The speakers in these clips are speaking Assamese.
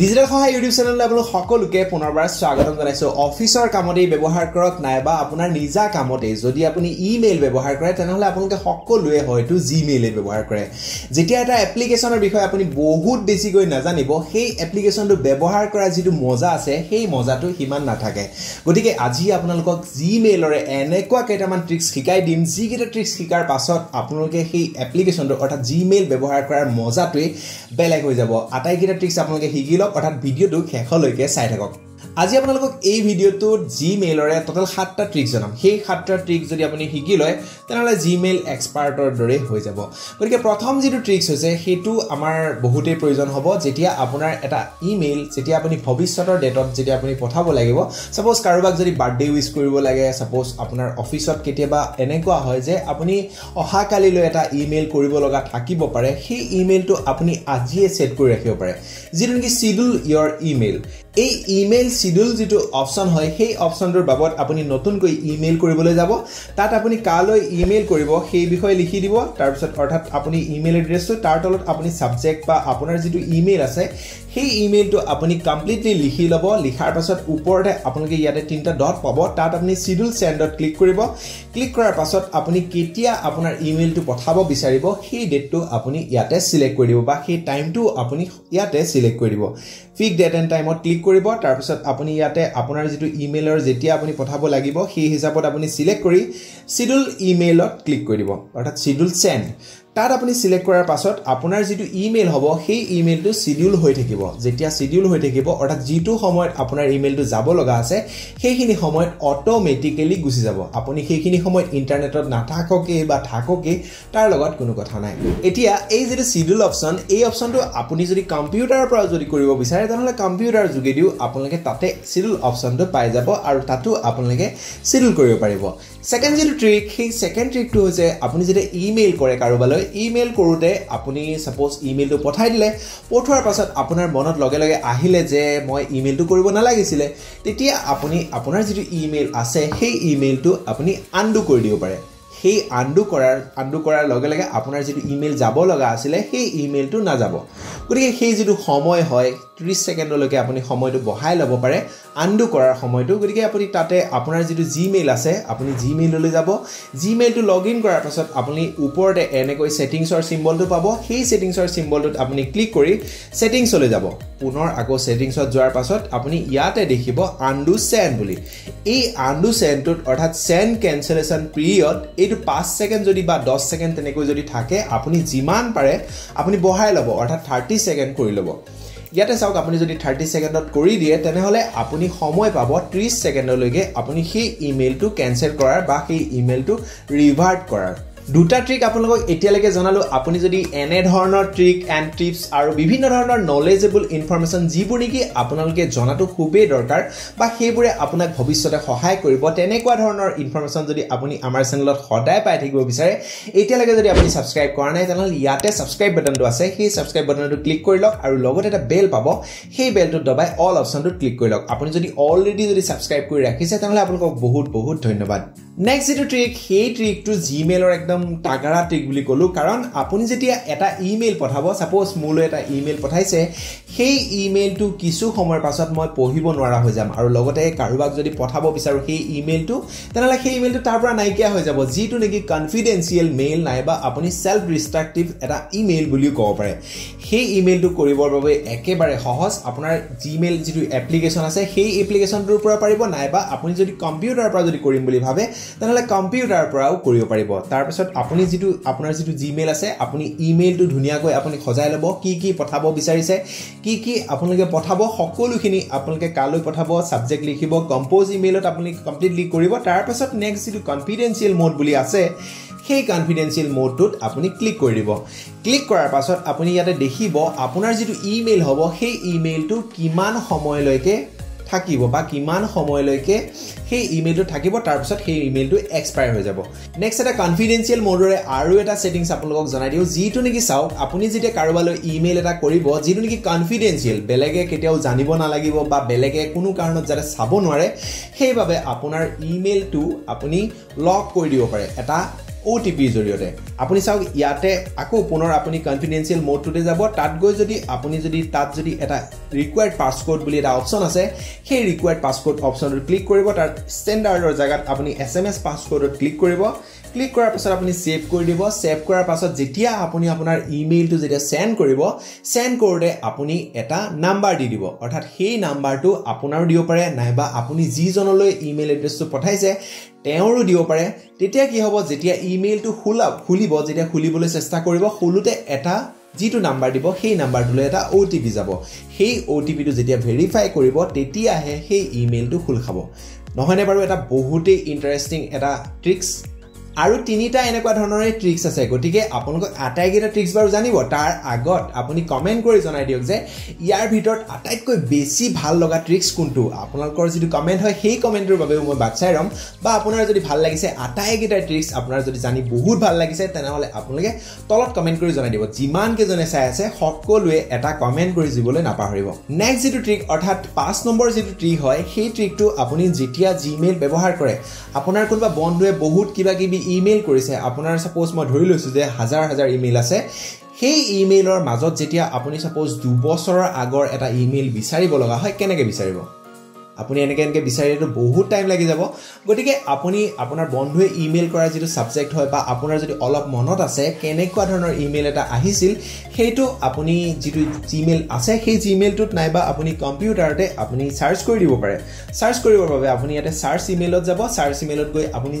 ডিজিটেল সহায় ইউটিউব চেনেললৈ আপোনালোক সকলোকে পুনৰবাৰ স্বাগতম জনাইছোঁ। অফিচৰ কামতেই ব্যৱহাৰ কৰক নাইবা আপোনাৰ নিজা কামতেই। যদি আপুনি ই মেইল ব্যৱহাৰ কৰে তেনেহ'লে আপোনালোকে সকলোৱে হয়তো জি মেইলে ব্যৱহাৰ কৰে। যেতিয়া এটা এপ্লিকেশ্যনৰ বিষয়ে আপুনি বহুত বেছিকৈ নাজানিব সেই এপ্লিকেশ্যনটো ব্যৱহাৰ কৰাৰ যিটো মজা আছে সেই মজাটো সিমান নাথাকে। গতিকে আজি আপোনালোকক জি মেইলৰে এনেকুৱা কেইটামান ট্ৰিক্স শিকাই দিম। যিকেইটা ট্ৰিক্স শিকাৰ পাছত আপোনালোকে সেই এপ্লিকেশ্যনটো অৰ্থাৎ জি মেইল ব্যৱহাৰ কৰাৰ মজাটোৱেই বেলেগ হৈ যাব। আটাইকেইটা ট্ৰিক্স আপোনালোকে শিকি লওক। অৰ্থাৎ ভিডিঅ'টো শেষলৈকে চাই থাকক। আজি আপোনালোকক এই ভিডিঅ'টোত জি মেইলৰে ট'টেল সাতটা ট্ৰিক জনাম। সেই সাতটা ট্ৰিক যদি আপুনি শিকি লয় তেনেহ'লে জি মেইল এক্সপাৰ্টৰ দৰেই হৈ যাব। গতিকে প্ৰথম যিটো ট্ৰিক্স হৈছে সেইটো আমাৰ বহুতেই প্ৰয়োজন হ'ব। যেতিয়া আপোনাৰ এটা ই মেইল যেতিয়া আপুনি ভৱিষ্যতৰ ডেটত যেতিয়া আপুনি পঠাব লাগিব ছাপ'জ কাৰোবাক যদি বাৰ্থডে উইচ কৰিব লাগে ছাপ'জ আপোনাৰ অফিচত কেতিয়াবা এনেকুৱা হয় যে আপুনি অহাকালিলৈ এটা ই মেইল কৰিব লগা থাকিব পাৰে। সেই ই মেইলটো আপুনি আজিয়ে ছেট কৰি ৰাখিব পাৰে। যিটো নেকি চিডুল ইয়ৰ ই মেইল এই ইমেইল চিডিউল যিটো অপশ্যন হয় সেই অপশ্যনটোৰ বাবদ আপুনি নতুনকৈ ইমেইল কৰিবলৈ যাব। তাত আপুনি কালৈ ইমেইল কৰিব সেই বিষয়ে লিখি দিব। তাৰপিছত অৰ্থাৎ আপুনি ইমেইল এড্ৰেছটো তাৰ তলত আপুনি ছাবজেক্ট বা আপোনাৰ যিটো ইমেইল আছে সেই ইমেইলটো আপুনি কমপ্লিটলি লিখি ল'ব। লিখাৰ পাছত ওপৰতে আপোনালোকে ইয়াতে তিনিটা ডট পাব। তাত আপুনি চিডিউল চেণ্ডত ক্লিক কৰিব। ক্লিক কৰাৰ পাছত আপুনি কেতিয়া আপোনাৰ ইমেইলটো পঠাব বিচাৰিব সেই ডেটটো আপুনি ইয়াতে চিলেক্ট কৰি দিব বা সেই টাইমটো আপুনি ইয়াতে চিলেক্ট কৰি দিব। ফিক ডেট এণ্ড টাইমত ক্লিক কৰিব তাৰপিছত আপুনি ইয়াতে আপোনাৰ যিটো ইমেইলৰ যেতিয়া আপুনি পঠাব লাগিব সেই হিচাপত আপুনি চিলেক্ট কৰি চিডিউল ইমেইলত ক্লিক কৰি দিব। অৰ্থাৎ চিডিউল চেণ্ড তাত আপুনি চিলেক্ট কৰাৰ পাছত আপোনাৰ যিটো ইমেইল হ'ব সেই ইমেইলটো চিডিউল হৈ থাকিব। যেতিয়া চিডিউল হৈ থাকিব অৰ্থাৎ যিটো সময়ত আপোনাৰ ইমেইলটো যাব লগা আছে সেইখিনি সময়ত অট'মেটিকেলি গুচি যাব। আপুনি সেইখিনি সময়ত ইণ্টাৰনেটত নাথাককেই বা থাককেই তাৰ লগত কোনো কথা নাই। এতিয়া এই যিটো চিডিউল অপশ্যন এই অপশ্যনটো আপুনি যদি কম্পিউটাৰৰ পৰা যদি কৰিব বিচাৰে তেনেহ'লে কম্পিউটাৰ যোগেদিও আপোনালোকে তাতে চিডিউল অপশ্যনটো পাই যাব আৰু তাতো আপোনালোকে চিডিউল কৰিব পাৰিব। ছেকেণ্ড যিটো ট্ৰিক সেই ছেকেণ্ড ট্ৰিকটো হৈছে আপুনি যেতিয়া ইমেইল কৰে কাৰোবালৈ ইমেইল কৰোঁতে আপুনি ছাপ'জ ইমেইলটো পঠাই দিলে পঠোৱাৰ পাছত আপোনাৰ মনত লগে লগে আহিলে যে মই ইমেইলটো কৰিব নালাগিছিলে তেতিয়া আপুনি আপোনাৰ যিটো ইমেইল আছে সেই ইমেইলটো আপুনি আনডু কৰি দিব পাৰে। সেই আনডু কৰাৰ আনডু কৰাৰ লগে লগে আপোনাৰ যিটো ইমেইল যাব লগা আছিলে সেই ইমেইলটো নাযাব। গতিকে সেই যিটো সময় হয় ত্ৰিছ ছেকেণ্ডলৈকে আপুনি সময়টো বঢ়াই ল'ব পাৰে আনডু কৰাৰ সময়টো। গতিকে আপুনি তাতে আপোনাৰ যিটো জিমেইল আছে আপুনি জিমেইললৈ যাব। জিমেইলটো লগ ইন কৰাৰ পাছত আপুনি ওপৰতে এনেকৈ ছেটিংছৰ চিম্বলটো পাব। সেই ছেটিংছৰ চিম্বলটোত আপুনি ক্লিক কৰি ছেটিংছলৈ যাব। পুনৰ আকৌ ছেটিংছত যোৱাৰ পাছত আপুনি ইয়াতে দেখিব আনডু চেণ্ড বুলি। এই আনডু চেণ্ডটোত অৰ্থাৎ চেণ্ড কেঞ্চেলেশ্যন পিৰিয়ড এইটো পাঁচ ছেকেণ্ড যদি বা দহ ছেকেণ্ড তেনেকৈ যদি থাকে আপুনি যিমান পাৰে আপুনি বঢ়াই ল'ব অৰ্থাৎ থাৰ্টি ছেকেণ্ড কৰি ল'ব। ইয়াতে চাওক আপুনি যদি থাৰ্টি ছেকেণ্ডত কৰি দিয়ে তেনেহ'লে আপুনি সময় পাব ত্ৰিছ ছেকেণ্ডলৈকে আপুনি সেই ইমেইলটো কেঞ্চেল কৰাৰ বা সেই ইমেইলটো ৰিভাৰ্ট কৰাৰ। দুটা ট্ৰিক আপোনালোকক এতিয়ালৈকে জনালোঁ। আপুনি যদি এনেধৰণৰ ট্ৰিক এণ্ড টিপছ আৰু বিভিন্ন ধৰণৰ নলেজেবল ইনফৰ্মেশ্যন যিবোৰ নেকি আপোনালোকে জনাটো খুবেই দৰকাৰ বা সেইবোৰে আপোনাক ভৱিষ্যতে সহায় কৰিব তেনেকুৱা ধৰণৰ ইনফৰ্মেশ্যন যদি আপুনি আমাৰ চেনেলত সদায় পাই থাকিব বিচাৰে এতিয়ালৈকে যদি আপুনি ছাবস্ক্ৰাইব কৰা নাই তেনেহ'লে ইয়াতে ছাবস্ক্ৰাইব বাটনটো আছে। সেই ছাবস্ক্ৰাইব বাটনটো ক্লিক কৰি লওক আৰু লগতে এটা বেল পাব। সেই বেলটোত দবাই অল অপশ্যনটোত ক্লিক কৰি লওক। আপুনি যদি অলৰেডি যদি ছাবস্ক্ৰাইব কৰি ৰাখিছে তেনেহ'লে আপোনালোকক বহুত বহুত ধন্যবাদ। নেক্সট যিটো ট্ৰিক সেই ট্ৰিকটো জিমেইলৰ একদম টাগাৰা ট্ৰিক বুলি ক'লোঁ। কাৰণ আপুনি যেতিয়া এটা ইমেইল পঠাব ছাপ'জ মোলৈ এটা ইমেইল পঠাইছে সেই ইমেইলটো কিছু সময়ৰ পাছত মই পঢ়িব নোৱাৰা হৈ যাম। আৰু লগতে কাৰোবাক যদি পঠাব বিচাৰোঁ সেই ইমেইলটো তেনেহ'লে সেই ইমেইলটো তাৰ পৰা নাইকিয়া হৈ যাব। যিটো নেকি কনফিডেঞ্চিয়েল মেইল নাইবা আপুনি ছেল্ফ ৰিষ্ট্ৰাকটিভ এটা ইমেইল বুলিও ক'ব পাৰে। সেই ইমেইলটো কৰিবৰ বাবে একেবাৰে সহজ। আপোনাৰ জিমেইল যিটো এপ্লিকেশ্যন আছে সেই এপ্লিকেশ্যনটোৰ পৰা পাৰিব। নাইবা আপুনি যদি কম্পিউটাৰৰ পৰা যদি কৰিম বুলি ভাবে তেনেহ'লে কম্পিউটাৰৰ পৰাও কৰিব পাৰিব। তাৰপিছত আপুনি যিটো আপোনাৰ যিটো জিমেইল আছে আপুনি ইমেইলটো ধুনীয়াকৈ আপুনি সজাই ল'ব কি কি পঠাব বিচাৰিছে কি কি আপোনালোকে পঠাব সকলোখিনি আপোনালোকে কালৈ পঠাব ছাবজেক্ট লিখিব কম্প'জ ইমেইলত আপুনি কমপ্লিটলি কৰিব। তাৰপাছত নেক্সট যিটো কনফিডেঞ্চিয়েল মোড বুলি আছে সেই কনফিডেঞ্চিয়েল মোডটোত আপুনি ক্লিক কৰি দিব। ক্লিক কৰাৰ পাছত আপুনি ইয়াতে দেখিব আপোনাৰ যিটো ইমেইল হ'ব সেই ইমেইলটো কিমান সময়লৈকে থাকিব বা কিমান সময়লৈকে সেই ইমেইলটো থাকিব তাৰপিছত সেই ইমেইলটো এক্সপায়াৰ হৈ যাব। নেক্সট এটা কনফিডেঞ্চিয়েল মোডৰে আৰু এটা ছেটিংছ আপোনালোকক জনাই দিওঁ। যিটো নেকি চাওক আপুনি যেতিয়া কাৰোবালৈ ইমেইল এটা কৰিব যিটো নেকি কনফিডেঞ্চিয়েল বেলেগে কেতিয়াও জানিব নালাগিব বা বেলেগে কোনো কাৰণত যাতে চাব নোৱাৰে সেইবাবে আপোনাৰ ইমেইলটো আপুনি লক কৰি দিব পাৰে। এটা অ' টি পিৰ জৰিয়তে। আপুনি চাওক ইয়াতে আকৌ পুনৰ আপুনি কনফিডেঞ্চিয়েল মোডটোতে যাব। তাত গৈ যদি আপুনি যদি তাত যদি এটা ৰিকুৱাৰ্ড পাছক'ড বুলি এটা অপশ্যন আছে সেই ৰিকুৱাৰ্ড পাছক'ড অপশ্যনটোত ক্লিক কৰিব। তাৰ ষ্টেণ্ডাৰ্ডৰ জেগাত আপুনি এছ এম এছ পাছক'ডত ক্লিক কৰিব। ক্লিক কৰাৰ পাছত আপুনি ছেভ কৰি দিব ছেভ কৰাৰ পাছত যেতিয়া আপুনি আপোনাৰ ইমেইলটো যেতিয়া চেণ্ড কৰিব চেণ্ড কৰোঁতে আপুনি এটা নাম্বাৰ দি দিব। অৰ্থাৎ সেই নাম্বাৰটো আপোনাৰো দিব পাৰে নাইবা আপুনি যিজনলৈ ইমেইল এড্ৰেছটো পঠাইছে তেওঁৰো দিব পাৰে। তেতিয়া কি হ'ব যেতিয়া ইমেইলটো খোলা খুলিব যেতিয়া খুলিবলৈ চেষ্টা কৰিব খোলোতে এটা যিটো নাম্বাৰ দিব সেই নাম্বাৰটোলৈ এটা অ' টি পি যাব। সেই অ' টি পিটো যেতিয়া ভেৰিফাই কৰিব তেতিয়াহে সেই ইমেইলটো খোল খাব। নহয়নে বাৰু? এটা বহুতেই ইণ্টাৰেষ্টিং এটা ট্ৰিক্স আৰু তিনিটা এনেকুৱা ধৰণৰে ট্ৰিক্স আছে। গতিকে আপোনালোকক আটাইকেইটা ট্ৰিক্স বাৰু জানিব। তাৰ আগত আপুনি কমেণ্ট কৰি জনাই দিয়ক যে ইয়াৰ ভিতৰত আটাইতকৈ বেছি ভাল লগা ট্ৰিক্স কোনটো? আপোনালোকৰ যিটো কমেণ্ট হয় সেই কমেণ্টটোৰ বাবেও মই বাট চাই ৰ'ম। বা আপোনাৰ যদি ভাল লাগিছে আটাইকেইটা ট্ৰিক্স আপোনাৰ যদি জানি বহুত ভাল লাগিছে তেনেহ'লে আপোনালোকে তলত কমেণ্ট কৰি জনাই দিব। যিমানকেইজনে চাই আছে সকলোৱে এটা কমেণ্ট কৰি দিবলৈ নাপাহৰিব। নেক্সট যিটো ট্ৰিক অৰ্থাৎ পাঁচ নম্বৰ যিটো ট্ৰিক হয় সেই ট্ৰিকটো আপুনি যেতিয়া জিমেইল ব্যৱহাৰ কৰে আপোনাৰ কোনোবা বন্ধুৱে বহুত কিবা কিবি ইমেইল কৰিছে আপোনাৰ ছাপ'জ মই ধৰি লৈছোঁ যে হাজাৰ হাজাৰ ইমেইল আছে সেই ইমেইলৰ মাজত যেতিয়া আপুনি ছাপ'জ দুবছৰৰ আগৰ এটা ইমেইল বিচাৰিব লগা হয় কেনেকৈ বিচাৰিব? আপুনি এনেকৈ এনেকৈ বিচাৰিলেতো বহুত টাইম লাগি যাব। গতিকে আপুনি আপোনাৰ বন্ধুৱে ইমেইল কৰা যিটো ছাবজেক্ট হয় বা আপোনাৰ যদি অলপ মনত আছে কেনেকুৱা ধৰণৰ ইমেইল এটা আহিছিল সেইটো আপুনি যিটো জিমেইল আছে সেই জিমেইলটোত নাইবা আপুনি কম্পিউটাৰতে আপুনি চাৰ্চ কৰি দিব পাৰে। চাৰ্চ কৰিবৰ বাবে আপুনি ইয়াতে চাৰ্চ ইমেইলত যাব। চাৰ্চ ইমেইলত গৈ আপুনি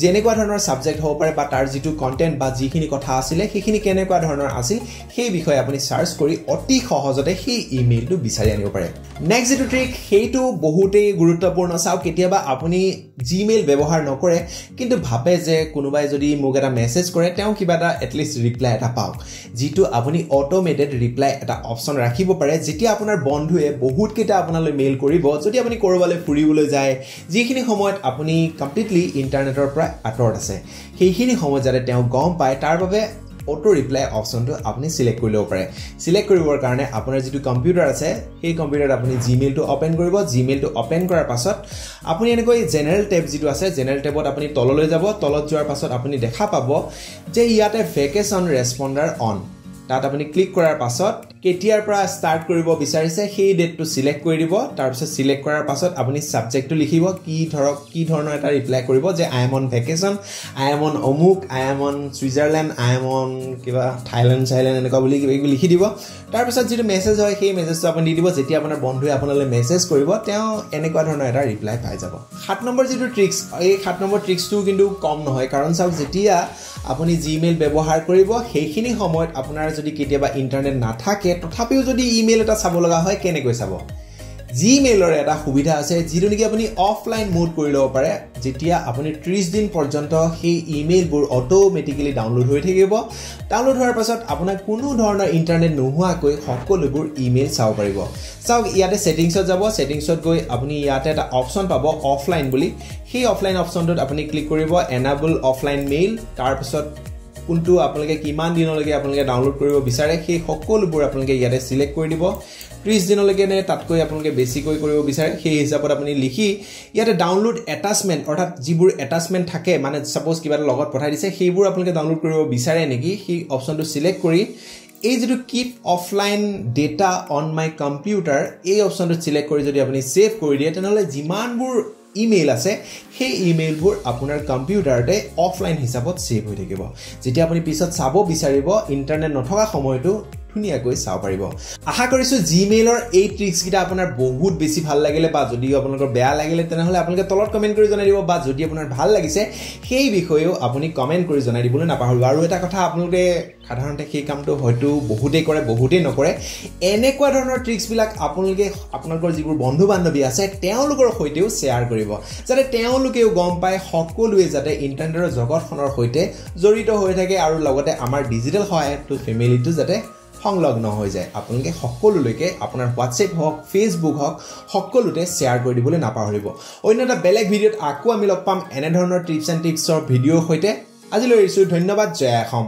যেনেকুৱা ধৰণৰ ছাবজেক্ট হ'ব পাৰে বা তাৰ যিটো কণ্টেণ্ট বা যিখিনি কথা আছিলে সেইখিনি কেনেকুৱা ধৰণৰ আছিল সেই বিষয়ে আপুনি চাৰ্চ কৰি অতি সহজতে সেই ইমেইলটো বিচাৰি আনিব পাৰে। নেক্সট যিটো ট্ৰিক সেইটো বহুতেই গুৰুত্বপূৰ্ণ। চাওক কেতিয়াবা আপুনি জিমেইল ব্যৱহাৰ নকৰে কিন্তু ভাবে যে কোনোবাই যদি মোক এটা মেছেজ কৰে তেওঁ কিবা এটা এটলিষ্ট ৰিপ্লাই এটা পাওক। যিটো আপুনি অট'মেটেড ৰিপ্লাই এটা অপশ্যন ৰাখিব পাৰে যেতিয়া আপোনাৰ বন্ধুৱে বহুতকেইটা আপোনালৈ মেইল কৰিব যদি আপুনি ক'ৰবালৈ ফুৰিবলৈ যায় যিখিনি সময়ত আপুনি কমপ্লিটলি ইণ্টাৰনেটৰ পৰা আঁতৰত আছে সেইখিনি সময়ত যাতে তেওঁ গম পায় তাৰ বাবে অটো ৰিপ্লাই অপশ্যনটো আপুনি চিলেক্ট কৰি ল'ব পাৰে। চিলেক্ট কৰিবৰ কাৰণে আপোনাৰ যিটো কম্পিউটাৰ আছে সেই কম্পিউটাৰত আপুনি জিমেইলটো অ'পেন কৰিব। জিমেইলটো অ'পেন কৰাৰ পাছত আপুনি এনেকৈ জেনেৰেল টেব যিটো আছে জেনেৰেল টেবত আপুনি তললৈ যাব। তলত যোৱাৰ পাছত আপুনি দেখা পাব যে ইয়াতে ভেকেশ্যন ৰেচপণ্ডাৰ অন তাত আপুনি ক্লিক কৰাৰ পাছত কেতিয়াৰ পৰা ষ্টাৰ্ট কৰিব বিচাৰিছে সেই ডেটটো চিলেক্ট কৰি দিব। তাৰপিছত চিলেক্ট কৰাৰ পাছত আপুনি ছাবজেক্টটো লিখিব কি ধৰক কি ধৰণৰ এটা ৰিপ্লাই কৰিব যে I am on vacation I am on অমুক I am on Switzerland I am on কিবা থাইলেণ্ড চাইলেণ্ড এনেকুৱা বুলি কিবা কিবি লিখি দিব। তাৰপিছত যিটো মেছেজ হয় সেই মেছেজটো আপুনি দি দিব যেতিয়া আপোনাৰ বন্ধুৱে আপোনালৈ মেছেজ কৰিব তেওঁ এনেকুৱা ধৰণৰ এটা ৰিপ্লাই পাই যাব। সাত নম্বৰ যিটো ট্ৰিক্স এই সাত নম্বৰ ট্ৰিক্সটো কিন্তু কম নহয়। কাৰণ চাওক যেতিয়া আপুনি জিমেইল ব্যৱহাৰ কৰিব সেইখিনি সময়ত আপোনাৰ যদি কেতিয়াবা ইণ্টাৰনেট নাথাকে তথাপিও যদি ইমেইল এটা চাব লগা হয় কেনেকৈ চাব? জিমেইলৰ এটা সুবিধা আছে যিটো নেকি আপুনি অফলাইন মোড কৰি ল'ব পাৰে। যেতিয়া আপুনি ত্ৰিছ দিন পৰ্যন্ত সেই ইমেইলবোৰ অট'মেটিকেলি ডাউনলোড হৈ থাকিব। ডাউনলোড হোৱাৰ পাছত আপোনাক কোনো ধৰণৰ ইণ্টাৰনেট নোহোৱাকৈ সকলোবোৰ ইমেইল চাব পাৰিব। চাওক ইয়াতে ছেটিংছত যাব। ছেটিংছত গৈ আপুনি ইয়াতে এটা অপশ্যন পাব অফলাইন বুলি। সেই অফলাইন অপশ্যনটোত আপুনি ক্লিক কৰিব এনাবল অফলাইন মেইল তাৰপিছত কোনটো আপোনালোকে কিমান দিনলৈকে আপোনালোকে ডাউনলোড কৰিব বিচাৰে সেই সকলোবোৰ আপোনালোকে ইয়াতে চিলেক্ট কৰি দিব। ত্ৰিছ দিনলৈকে নে তাতকৈ আপোনালোকে বেছিকৈ কৰিব বিচাৰে সেই হিচাপত আপুনি লিখি ইয়াতে ডাউনলোড এটাচমেণ্ট অৰ্থাৎ যিবোৰ এটাচমেণ্ট থাকে মানে ছাপ'জ কিবা এটা লগত পঠাই দিছে সেইবোৰ আপোনালোকে ডাউনলোড কৰিব বিচাৰে নেকি সেই অপশ্যনটো চিলেক্ট কৰি এই যিটো keep offline data on my computer এই অপশ্যনটো চিলেক্ট কৰি যদি আপুনি ছেভ কৰি দিয়ে তেনেহ'লে যিমানবোৰ ইমেইল আছে সেই ইমেইলবোৰ আপোনাৰ কম্পিউটাৰতে অফলাইন হিচাপত ছেভ হৈ থাকিব। যেতিয়া আপুনি পিছত চাব বিচাৰিব ইণ্টাৰনেট নথকা সময়তো ধুনীয়াকৈ চাব পাৰিব। আশা কৰিছোঁ জিমেইলৰ এই ট্ৰিক্সকেইটা আপোনাৰ বহুত বেছি ভাল লাগিলে বা যদিও আপোনালোকৰ বেয়া লাগিলে তেনেহ'লে আপোনালোকে তলত কমেণ্ট কৰি জনাই দিব বা যদি আপোনাৰ ভাল লাগিছে সেই বিষয়েও আপুনি কমেণ্ট কৰি জনাই দিবলৈ নাপাহৰিব। আৰু এটা কথা আপোনালোকে সাধাৰণতে সেই কামটো হয়তো বহুতেই কৰে বহুতেই নকৰে। এনেকুৱা ধৰণৰ ট্ৰিক্সবিলাক আপোনালোকে আপোনালোকৰ যিবোৰ বন্ধু বান্ধৱী আছে তেওঁলোকৰ সৈতেও শ্বেয়াৰ কৰিব। যাতে তেওঁলোকেও গম পায় সকলোৱে যাতে ইণ্টাৰনেটৰ জগতখনৰ সৈতে জড়িত হৈ থাকে আৰু লগতে আমাৰ ডিজিটেল সহায়টো ফেমিলিটো যাতে সংলগ্ন হৈ যায়। আপোনালোকে সকলোলৈকে আপোনাৰ হোৱাটছএপ হওক ফেচবুক হওক সকলোতে শ্বেয়াৰ কৰি দিবলৈ নাপাহৰিব। অন্য এটা বেলেগ ভিডিঅ'ত আকৌ আমি লগ পাম। এনেধৰণৰ টিপছ এণ্ড টিপছৰ ভিডিঅ'ৰ সৈতে। আজিলৈ এৰিছোঁ। ধন্যবাদ। জয় অসম